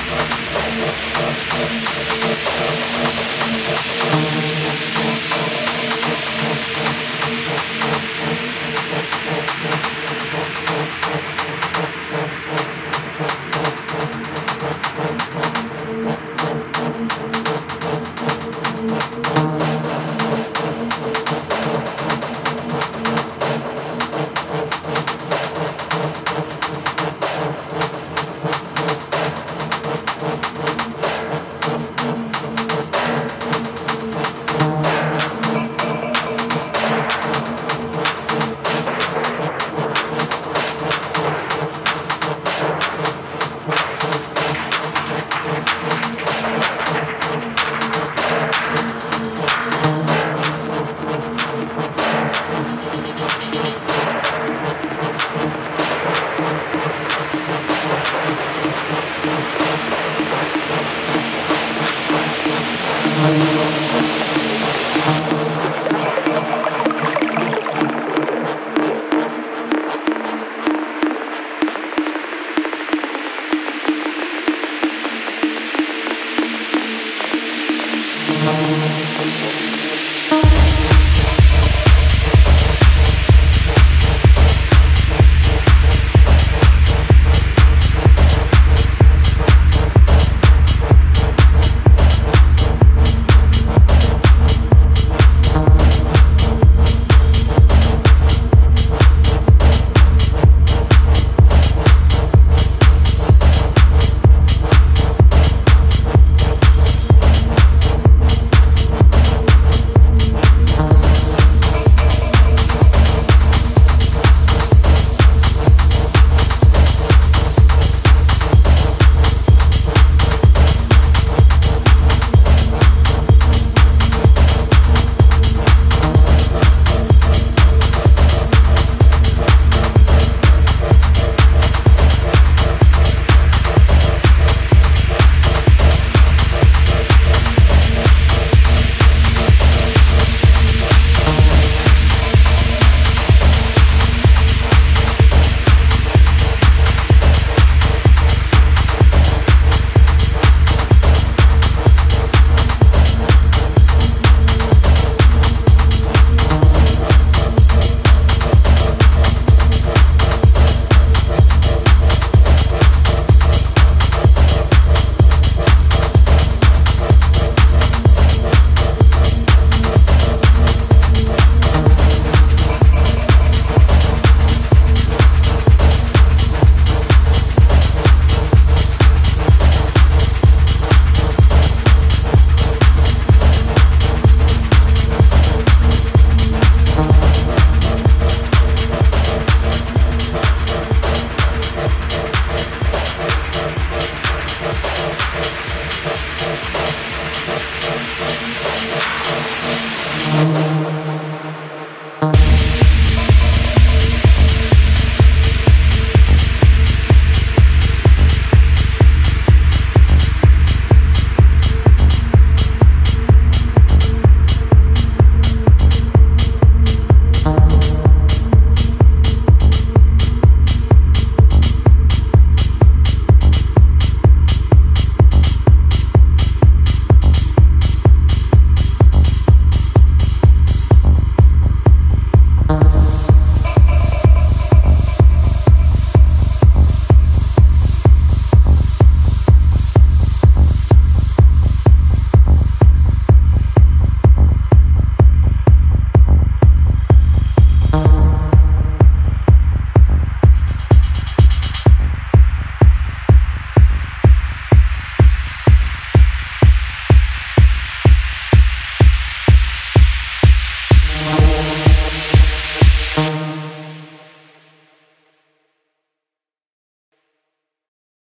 Thank you. Thank